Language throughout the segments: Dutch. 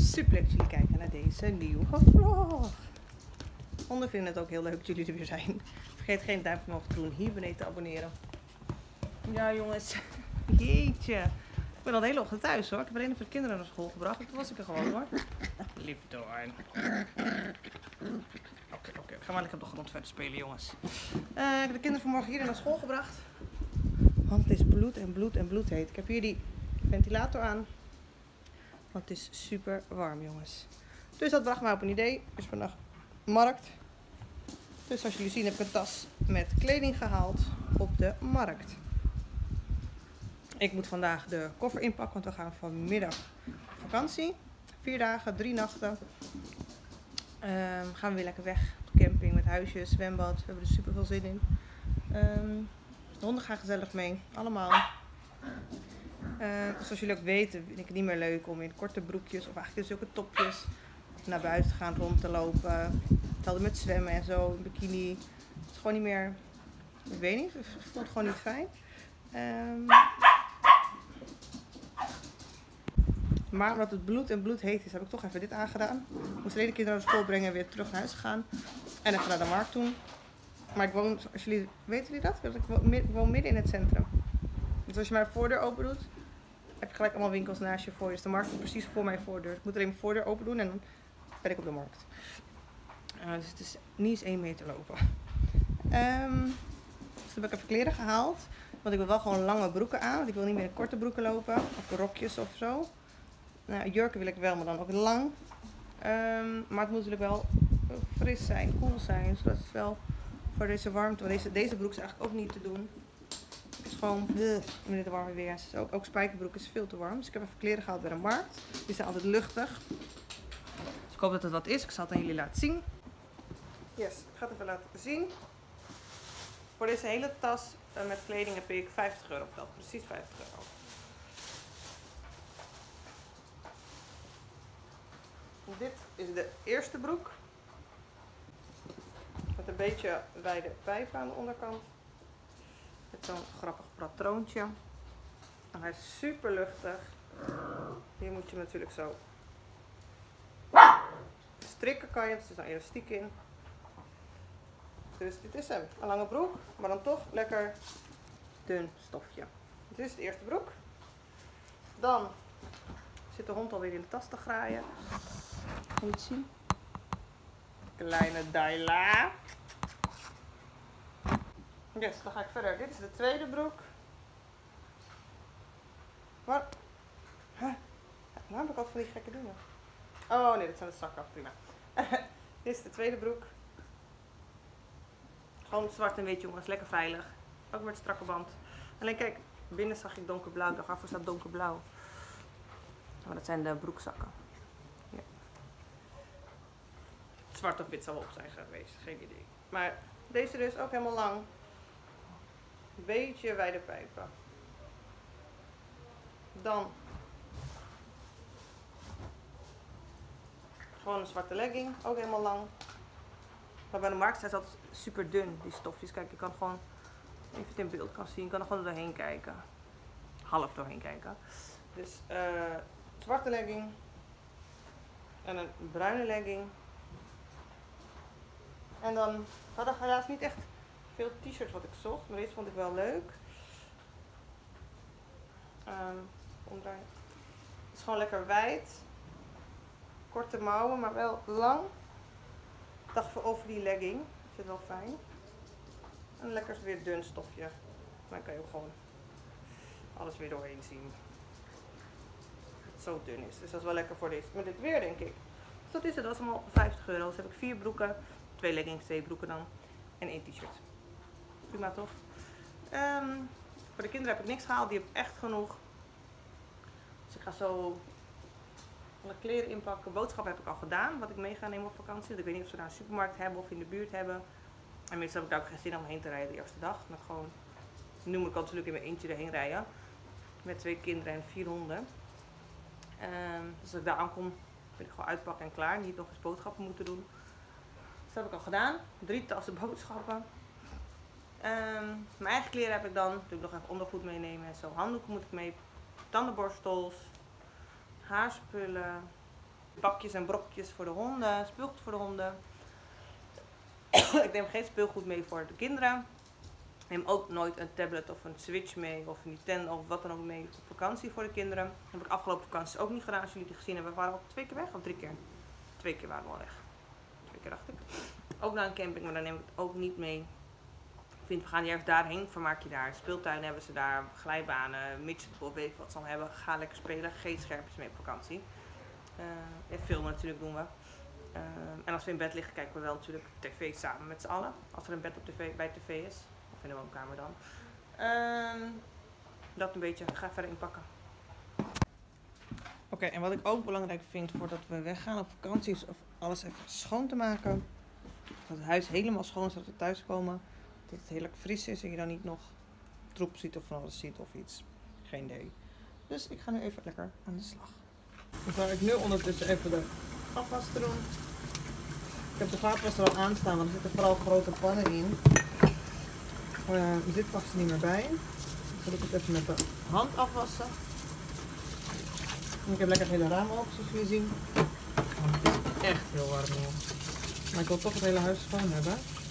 Super leuk dat jullie kijken naar deze nieuwe vlog. Honden vinden het ook heel leuk dat jullie er weer zijn. Vergeet geen duimpje omhoog te doen, hier beneden te abonneren. Ja jongens, jeetje. Ik ben al de hele ochtend thuis hoor. Ik heb alleen even de kinderen naar school gebracht. Toen was ik er gewoon hoor. Lief. Oké, oké. Ik ga maar lekker op de grond verder spelen jongens. Eh, ik heb de kinderen vanmorgen hier naar school gebracht. Want het is bloed en bloed en bloed heet. Ik heb hier die ventilator aan. Want het is super warm, jongens. Dus dat bracht mij op een idee. Er is vandaag markt. Dus zoals jullie zien heb ik een tas met kleding gehaald op de markt. Ik moet vandaag de koffer inpakken, want we gaan vanmiddag op vakantie. Vier dagen, drie nachten. Ehm, gaan we weer lekker weg op camping met huisjes, zwembad. We hebben er super veel zin in. Ehm, de honden gaan gezellig mee, allemaal. Uh, zoals jullie ook weten, vind ik het niet meer leuk om in korte broekjes of eigenlijk in zulke topjes naar buiten te gaan rond te lopen. Hetzelfde met zwemmen en zo, een bikini. Het is gewoon niet meer, ik weet niet, het gewoon niet fijn. Um, maar omdat het bloed en bloed heet is, heb ik toch even dit aangedaan. Moest de kinderen naar school brengen en weer terug naar huis gaan. En even naar de markt doen. Maar ik woon, als jullie, weten jullie dat? Ik ik woon midden in het centrum. Dus als je mijn voordeur open doet, heb je gelijk allemaal winkels naast je voor. Dus de markt is precies voor mijn voordeur. Ik moet alleen mijn voordeur open doen en dan ben ik op de markt. Uh, dus het is niet eens één meter lopen. Um, dus heb ik even kleren gehaald. Want ik wil wel gewoon lange broeken aan. Want ik wil niet meer in korte broeken lopen. Of rokjes of zo. Nou, jurken wil ik wel, maar dan ook lang. Um, maar het moet natuurlijk wel fris zijn, koel zijn. Zodat het wel voor deze warmte. Want deze, deze broek is eigenlijk ook niet te doen gewoon in het warme weer. Ook, spijkerbroek is veel te warm. Dus ik heb even kleren gehaald bij de markt. Die zijn altijd luchtig. Dus ik hoop dat het wat is. Ik zal het aan jullie laten zien. Yes, ik ga het even laten zien. Voor deze hele tas uh, met kleding heb ik 50 euro betaald. Precies 50 euro. Dit is de eerste broek. Met een beetje wijde pijpen aan de onderkant. Met zo'n grappig patroontje. hij is super luchtig. Hier moet je natuurlijk zo strikken kan je, er zit een elastiek in. Dus dit is hem. Een lange broek, maar dan toch lekker dun stofje. Dit is het eerste broek. Dan zit de hond alweer in de tas te graaien. Kan je het zien? Kleine Daila. Yes, dan ga ik verder. Dit is de tweede broek. Wat? Huh? Waarom heb ik altijd van die gekke dingen? Oh nee, dit zijn de zakken. Prima. Dit is de tweede broek. Gewoon zwart en wit jongens. Lekker veilig. Ook met strakke band. Alleen kijk, binnen zag ik donkerblauw. Daarvoor staat donkerblauw. Maar dat zijn de broekzakken. Ja. Zwart of wit zal op zijn geweest. Geen idee. Maar deze dus ook helemaal lang. Beetje wijde pijpen. Dan gewoon een zwarte legging, ook helemaal lang. Maar bij de markt zijn ze altijd super dun, die stofjes. Kijk, je kan gewoon, even in beeld kan zien, je kan er gewoon doorheen kijken. Half doorheen kijken. Dus uh, zwarte legging en een bruine legging. En dan had ik helaas niet echt veel t-shirts wat ik zocht, maar deze vond ik wel leuk. Um, omdraaien. Het is gewoon lekker wijd. Korte mouwen, maar wel lang. Ik dacht voor over die legging. Zit wel fijn. En lekker weer dun stofje. Dan kan je ook gewoon alles weer doorheen zien. Het zo dun is. Dus dat is wel lekker voor dit, met dit weer denk ik. Dus dat is het. Dat is allemaal 50 euro. Dus heb ik vier broeken. Twee leggings, twee broeken dan. En één t-shirt prima toch? Um, voor de kinderen heb ik niks gehaald, die heb echt genoeg. Dus ik ga zo alle kleren inpakken. Boodschappen heb ik al gedaan, wat ik mee ga nemen op vakantie. ik weet niet of ze daar een supermarkt hebben of in de buurt hebben. En meestal heb ik daar ook geen zin om heen te rijden de eerste dag. Maar gewoon, nu moet ik natuurlijk in mijn eentje erheen rijden. Met twee kinderen en vier honden. Um, dus als ik daar aankom, wil ik gewoon uitpakken en klaar. Niet nog eens boodschappen moeten doen. Dus dat heb ik al gedaan. Drie tassen boodschappen. Um, mijn eigen kleren heb ik dan. Natuurlijk nog even ondergoed meenemen en zo. Handdoeken moet ik mee. Tandenborstels. Haarspullen. Bakjes en brokjes voor de honden, speelgoed voor de honden. ik neem geen speelgoed mee voor de kinderen. Ik neem ook nooit een tablet of een Switch mee of een Nintendo of wat dan ook mee op vakantie voor de kinderen. Dat heb ik afgelopen vakantie ook niet gedaan. Als jullie het gezien hebben, we waren al twee keer weg of drie keer? Twee keer waren we al weg. Twee keer dacht ik. Ook naar een camping, maar dan neem ik het ook niet mee. Vind, we gaan juist daarheen, vermaak je daar. Speeltuin hebben ze daar, glijbanen, midgetpool, weet ik wat ze al hebben. Ga lekker spelen, geen scherpjes mee op vakantie. Uh, en filmen natuurlijk doen we. Uh, en als we in bed liggen, kijken we wel natuurlijk tv samen met z'n allen. Als er een bed op tv, bij tv is. Of in de woonkamer dan. Uh, dat een beetje. Ga verder inpakken. Oké, en wat ik ook belangrijk vind voordat we weggaan op vakantie is of alles even schoon te maken. Dat het huis helemaal schoon is als we thuiskomen. Dat het heerlijk fris is en je dan niet nog troep ziet of van alles ziet of iets. Geen idee. Dus ik ga nu even lekker aan de slag. Dan ga ik nu ondertussen even de afwas te doen. Ik heb de vaatwas er al aanstaan, want er zitten vooral grote pannen in. Uh, dit past er niet meer bij. Dan zal ik het even met de hand afwassen. En ik heb lekker het hele raam open, zoals jullie zien. het is echt heel warm hier. Maar ik wil toch het hele huis schoon hebben.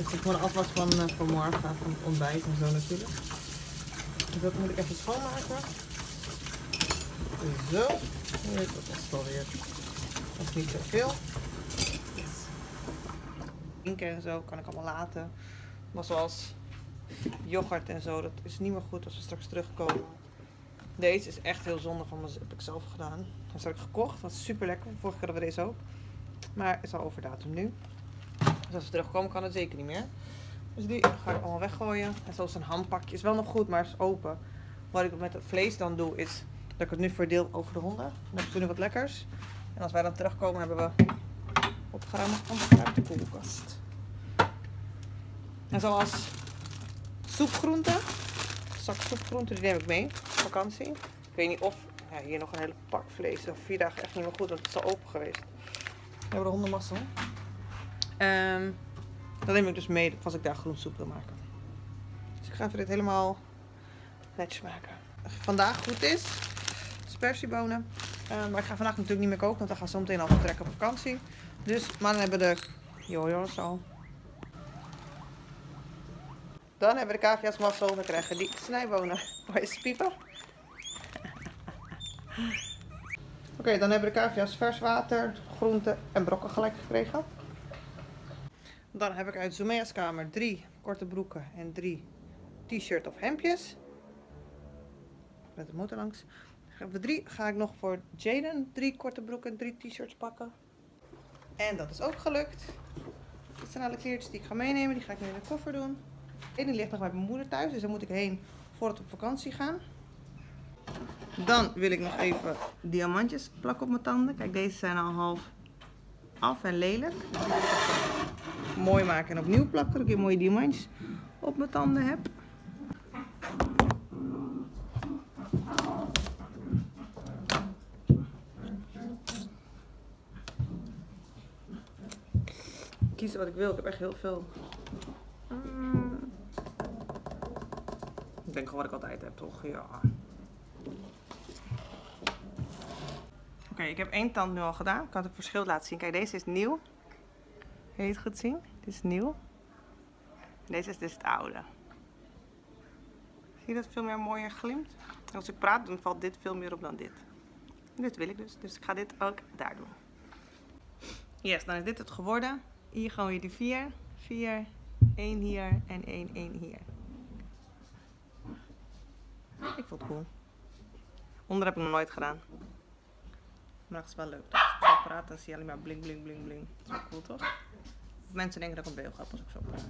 Ik gewoon de afwas van uh, vanmorgen, van het ontbijt en zo natuurlijk. Dus dat moet ik even schoonmaken. Zo. Dat is het alweer. Dat is niet zoveel. Inken en zo kan ik allemaal laten. Maar zoals yoghurt en zo, dat is niet meer goed als we straks terugkomen. Deze is echt heel zonde van mezelf. heb ik zelf gedaan. Dat heb ik gekocht. Dat is super lekker. Vorige keer hadden we deze ook. Maar het is al over datum nu. Dus als we terugkomen kan het zeker niet meer. Dus die ga ik allemaal weggooien. En zoals een hampakje is wel nog goed, maar is open. Wat ik met het vlees dan doe is dat ik het nu verdeel over de honden. Dan ik nu wat lekkers. En als wij dan terugkomen hebben we opgeruimd uit de koelkast. En zoals soepgroenten. Zak soepgroenten, die neem ik mee. Vakantie. Ik weet niet of hier nog een hele pak vlees. Of vier dagen echt niet meer goed, want het is al open geweest. We hebben de hondenmassa. Um, dat neem ik dus mee als ik daar groensoep wil maken. Dus ik ga even dit helemaal netjes maken. Vandaag goed is, spersiebonen. Uh, maar ik ga vandaag natuurlijk niet meer koken, want dan gaan we zo meteen al vertrekken op vakantie. Dus, maar dan hebben we de jojo's al. Dan hebben we de cavia's mazzel. Dan krijgen die snijbonen. Waar is piepen? Oké, dan hebben de cavia's vers water, groenten en brokken gelijk gekregen. Dan heb ik uit Zumea's kamer drie korte broeken en drie t-shirt of hemdjes. Met de motor langs. Voor drie ga ik nog voor Jaden drie korte broeken en drie t-shirts pakken. En dat is ook gelukt. Dit zijn alle kleertjes die ik ga meenemen. Die ga ik nu in de koffer doen. Eén ligt nog bij mijn moeder thuis, dus daar moet ik heen voordat we op vakantie gaan. Dan wil ik nog even diamantjes plakken op mijn tanden. Kijk, deze zijn al half af en lelijk. Mooi maken en opnieuw plakken, dat ik mooie diamantjes op mijn tanden heb. Kiezen wat ik wil, ik heb echt heel veel. Ik denk gewoon wat ik altijd heb, toch? Ja. Oké, ik heb één tand nu al gedaan. Ik kan het verschil laten zien. Kijk, deze is nieuw. Kun je het goed zien? Dit is nieuw. Deze is dus het oude. Zie je dat het veel meer mooier glimt? als ik praat, dan valt dit veel meer op dan dit. dit wil ik dus. Dus ik ga dit ook daar doen. Yes, dan is dit het geworden. Hier gewoon je die vier. Vier, één hier en één, één hier. Ik vond het cool. Onder heb ik nog nooit gedaan. Maar dat is wel leuk. Praat, dan zie je alleen maar bling, bling, bling, bling. Dat is cool, toch? mensen denken dat ik een beeld heb als ik zo praat.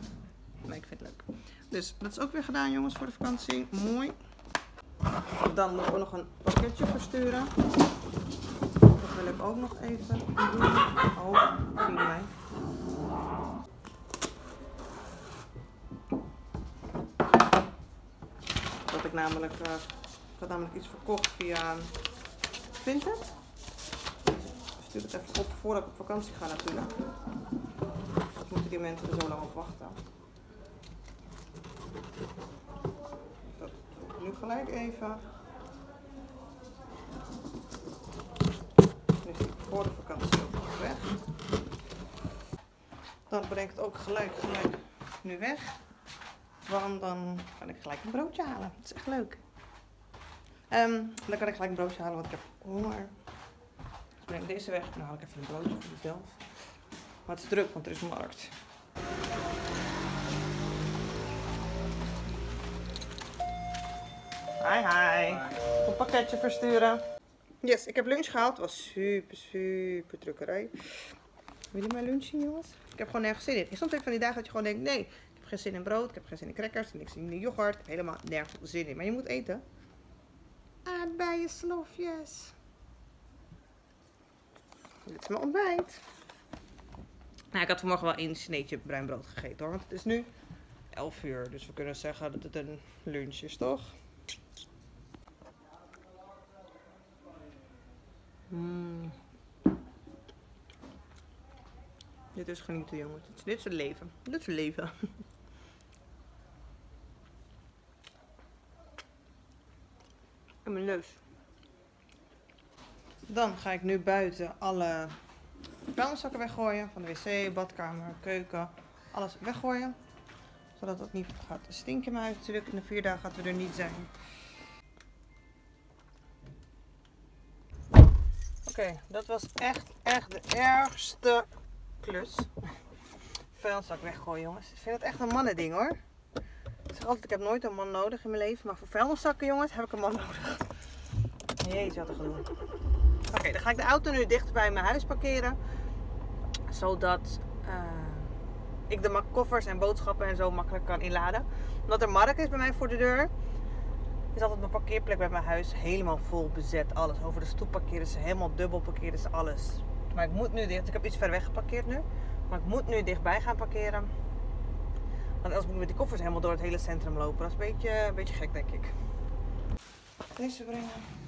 Maar ik vind het leuk. Dus dat is ook weer gedaan, jongens, voor de vakantie. Mooi. Dan moeten we nog een pakketje versturen. Dat wil ik ook nog even doen. Oh, je mij. Dat ik namelijk, uh, had namelijk iets verkocht via Vinted natuurlijk even op voordat ik op vakantie ga natuurlijk. Dat moeten die mensen er zo lang op wachten. Dat doe ik nu gelijk even. Nu ik voor de vakantie ook weg. Dan breng ik het ook gelijk, gelijk nu weg. Want dan kan ik gelijk een broodje halen. Dat is echt leuk. Ehm, dan kan ik gelijk een broodje halen, want ik heb honger. Breng ik deze weg dan haal ik even een broodje voor mezelf. Maar het is druk, want er is markt. Hi, hi. Een pakketje versturen. Yes, ik heb lunch gehaald. Het was super, super drukkerij. Wil je mijn lunch zien, jongens? Ik heb gewoon nergens zin in. Soms heb je van die dagen dat je gewoon denkt, nee, ik heb geen zin in brood, ik heb geen zin in crackers, niks in yoghurt. Ik helemaal nergens zin in. Maar je moet eten. Aardbeien slofjes. Dit is mijn ontbijt. Nou, ik had vanmorgen wel één sneetje bruin brood gegeten hoor. Want het is nu 11 uur. Dus we kunnen zeggen dat het een lunch is, toch? Mm. Dit is genieten, jongens. Dit is, dit is het leven. Dit is het leven. En mijn neus. Dan ga ik nu buiten alle vuilniszakken weggooien. Van de wc, badkamer, keuken. Alles weggooien. Zodat het niet gaat stinken huis natuurlijk. In de vier dagen gaat we er niet zijn. Oké, dat was echt, echt de ergste klus. Vuilniszak weggooien, jongens. Ik vind het echt een mannending hoor. Ik zeg altijd, ik heb nooit een man nodig in mijn leven. Maar voor vuilniszakken, jongens, heb ik een man nodig. Jezus, wat een gedoe. Oké, dan ga ik de auto nu dichter bij mijn huis parkeren. Zodat uh, ik de koffers en boodschappen en zo makkelijk kan inladen. Omdat er markt is bij mij voor de deur is altijd mijn parkeerplek bij mijn huis helemaal vol bezet. Alles. Over de stoep parkeren ze helemaal dubbel parkeren ze alles. Maar ik moet nu dicht. Ik heb iets ver weg geparkeerd nu. Maar ik moet nu dichtbij gaan parkeren. Want anders moet ik met die koffers helemaal door het hele centrum lopen. Dat is een beetje, een beetje gek, denk ik. Deze brengen.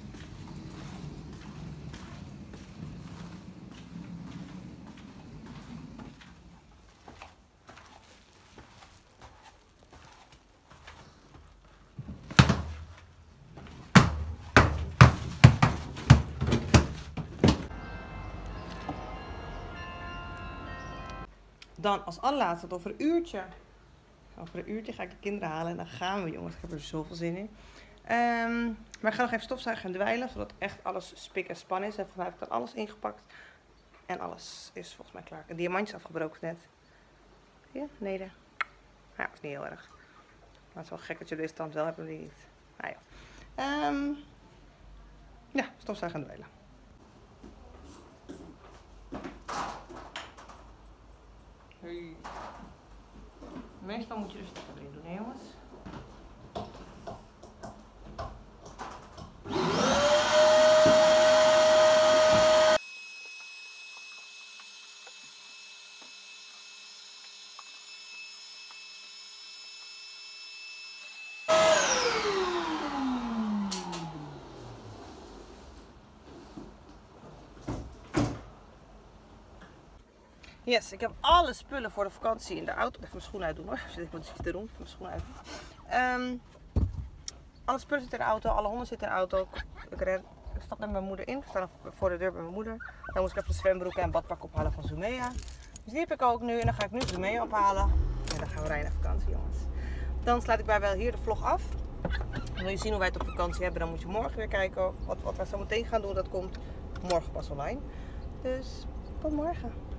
Dan als allerlaatste, over een uurtje. Over een uurtje ga ik de kinderen halen en dan gaan we, jongens. Ik heb er zoveel zin in. Um, maar ik ga nog even stofzuigen en dweilen, zodat echt alles spik en span is. En volgens heb ik dan alles ingepakt. En alles is volgens mij klaar. Een diamantje afgebroken net. Ja, nee. Ja, dat is niet heel erg. Maar het is wel gek dat je deze stand wel hebt en die niet. Nou ja. Um, ja, stofzuigen en dweilen. Meestal moet je de stekker erin Yes, ik heb alle spullen voor de vakantie in de auto. Even mijn schoenen uitdoen hoor. Ik moet iets te doen. Mijn schoenen uit. Um, alle spullen zitten in de auto. Alle honden zitten in de auto. Ik, ren, ik stap met mijn moeder in. Ik sta voor de deur bij mijn moeder. Dan moet ik even de zwembroek en badpak ophalen van Zumea. Dus die heb ik ook nu. En dan ga ik nu Zumea ophalen. En dan gaan we rijden naar vakantie jongens. Dan sluit ik bij wel hier de vlog af. Wil je zien hoe wij het op vakantie hebben, dan moet je morgen weer kijken. Wat, wat we zo meteen gaan doen, dat komt morgen pas online. Dus tot morgen.